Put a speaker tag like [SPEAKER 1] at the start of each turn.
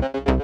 [SPEAKER 1] Thank you.